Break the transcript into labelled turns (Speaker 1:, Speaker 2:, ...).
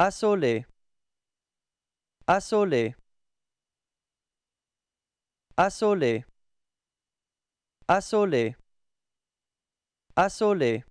Speaker 1: Asole. Asole. Asole. Asole. Asole.